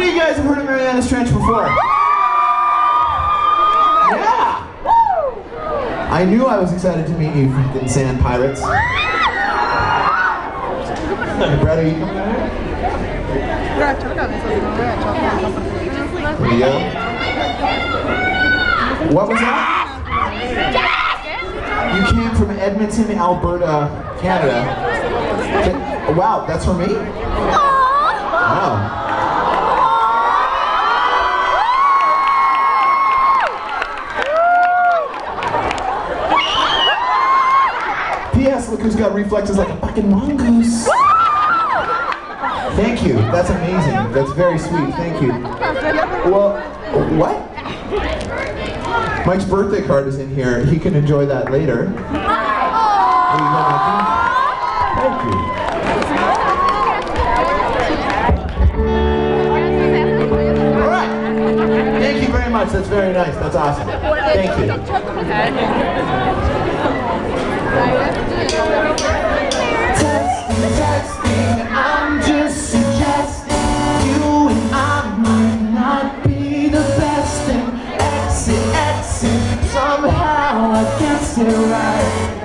many of you guys have heard of Marianas Trench before? Yeah! I knew I was excited to meet you, freaking sand pirates. Brett, are you coming out here? What was that? You came from Edmonton, Alberta, Canada. Oh, wow, that's for me? Wow. P.S. Look who's got reflexes like a fucking mongoose. Thank you. That's amazing. That's very sweet. Thank you. Well, what? Mike's birthday card is in here. He can enjoy that later. Thank you. All right. Thank you very much. That's very nice. That's awesome. Thank you. Testing, I'm just suggesting you and I might not be the best. Exit, exit, somehow I right.